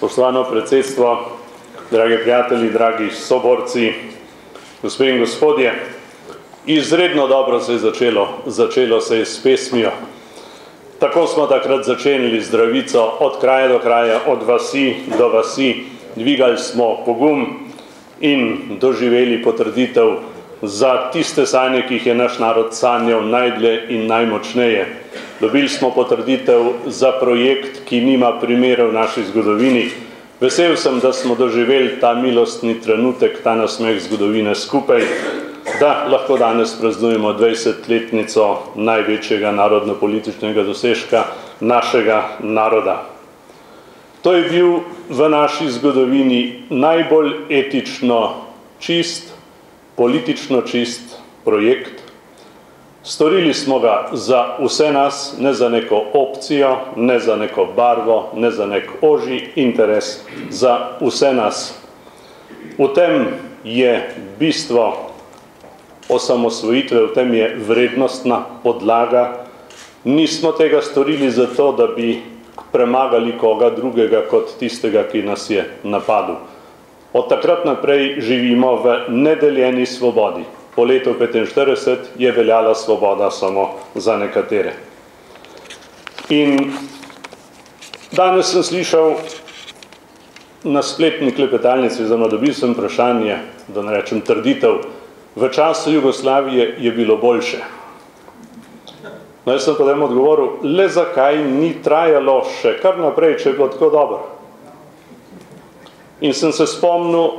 Spoštovano predsedstvo, dragi prijatelji, dragi soborci, gospe in gospodje, izredno dobro se je začelo, začelo se je s pesmijo. Tako smo takrat začenili zdravico od kraja do kraja, od vasi do vasi, dvigali smo pogum in doživeli potrditev za tiste sanje, ki jih je naš narod sanjal najdlje in najmočneje. Dobili smo potrditev za projekt, ki nima primere v naši zgodovini. Vesel sem, da smo doživeli ta milostni trenutek, ta nasmeh zgodovine skupaj, da lahko danes praznujemo 20-letnico največjega narodno-političnega dosežka našega naroda. To je bil v naši zgodovini najbolj etično čist, politično čist projekt, Storili smo ga za vse nas, ne za neko opcijo, ne za neko barvo, ne za nek oži interes, za vse nas. V tem je bistvo osamosvojitve, v tem je vrednostna podlaga. Nismo tega storili zato, da bi premagali koga drugega kot tistega, ki nas je napadel. Od takrat naprej živimo v nedeljeni svobodi po letu 45 je veljala svoboda samo za nekatere. In danes sem slišal na spletni klepetalnici, oziroma dobil sem vprašanje, da ne rečem trditev, v času Jugoslavije je bilo boljše. No, jaz sem potem odgovoril, le zakaj ni trajalo še kar naprej, če je bilo tako dobro. In sem se spomnil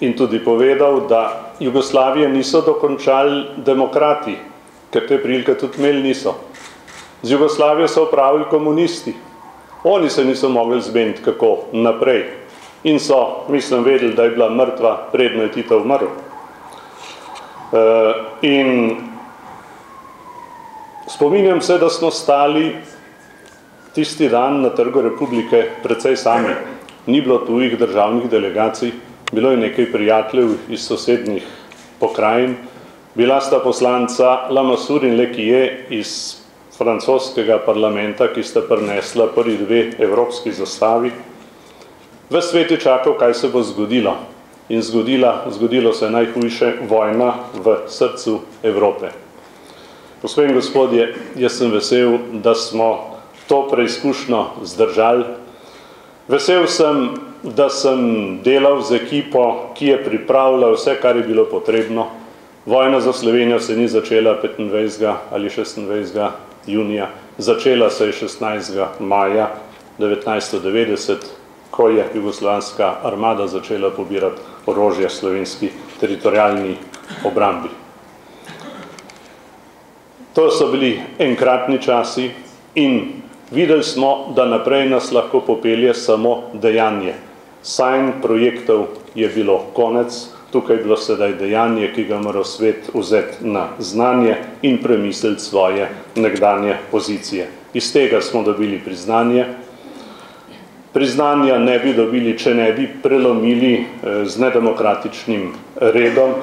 in tudi povedal, da Jugoslavije niso dokončali demokrati, ker te prilike tudi imeli niso. Z Jugoslavijo so upravili komunisti. Oni se niso mogli zmeniti, kako naprej. In so, mislim, vedeli, da je bila mrtva, predno je Tito umrl. Uh, in spominjam se, da smo stali tisti dan na trgu republike precej sami. Ni bilo tujih državnih delegacij, bilo je nekaj prijateljev iz sosednjih pokrajin, bila sta poslanca Lamasur in Lekije iz francoskega parlamenta, ki sta prinesla prvi dve evropski zastavi. V svet je čakal, kaj se bo zgodilo. In zgodila, zgodilo se je najhujše vojna v srcu Evrope. Gospod in gospodje, jaz sem vesel, da smo to preizkušnjo zdržali. Vesel sem, da sem delal z ekipo, ki je pripravila vse, kar je bilo potrebno. Vojna za Slovenijo se ni začela 25. ali 26. junija, začela se je 16. maja 1990, ko je jugoslovanska armada začela pobirati orožje slovenski teritorijalni obrambi. To so bili enkratni časi in videli smo, da naprej nas lahko popelje samo dejanje sanj projektov je bilo konec, tukaj je bilo sedaj dejanje, ki ga mora svet vzeti na znanje in premisliti svoje nekdanje pozicije. Iz tega smo dobili priznanje. Priznanja ne bi dobili, če ne bi prelomili eh, z nedemokratičnim redom.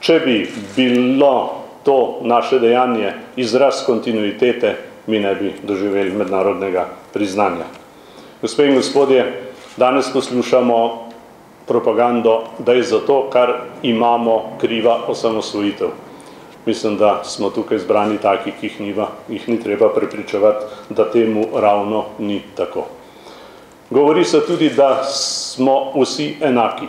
Če bi bilo to naše dejanje izraz kontinuitete, mi ne bi doživeli mednarodnega priznanja. Gospe in gospodje, Danes poslušamo propagando, da je zato, kar imamo kriva osamosvojitev. Mislim, da smo tukaj zbrani taki, ki jih, niva, jih ni treba prepričevati, da temu ravno ni tako. Govori se tudi, da smo vsi enaki.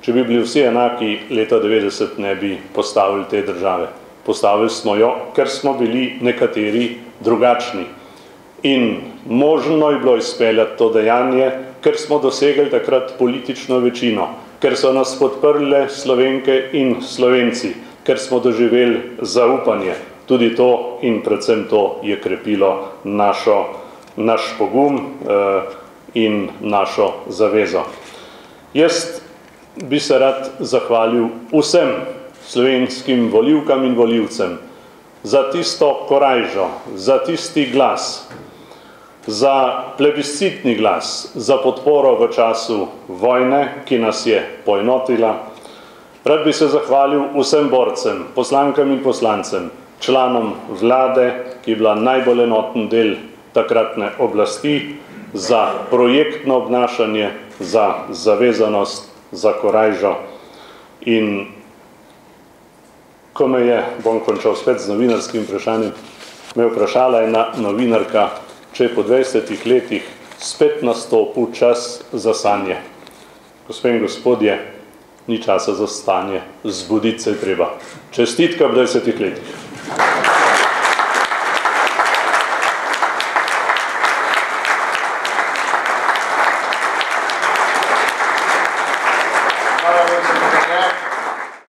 Če bi bili vsi enaki, leta 90 ne bi postavili te države. Postavili smo jo, ker smo bili nekateri drugačni. In možno je bilo izpeljati to dejanje, ker smo dosegli takrat politično večino, ker so nas podprle slovenke in slovenci, ker smo doživeli zaupanje. Tudi to in predvsem to je krepilo našo, naš pogum eh, in našo zavezo. Jaz bi se rad zahvalil vsem slovenskim voljivkam in voljivcem za tisto korajžo, za tisti glas, za plebiscitni glas, za podporo v času vojne, ki nas je poenotila. Rad bi se zahvalil vsem borcem, poslankam in poslancem, članom vlade, ki je bila najbolj enoten del takratne oblasti, za projektno obnašanje, za zavezanost, za korajžo in ko me je, bom končal spet z novinarskim vprašanjem, me je vprašala ena novinarka, če je po 20 letih spet nastopil čas za sanje. Gospe in gospodje, ni časa za stanje, zbuditi se je treba. Čestitka v 20 letih.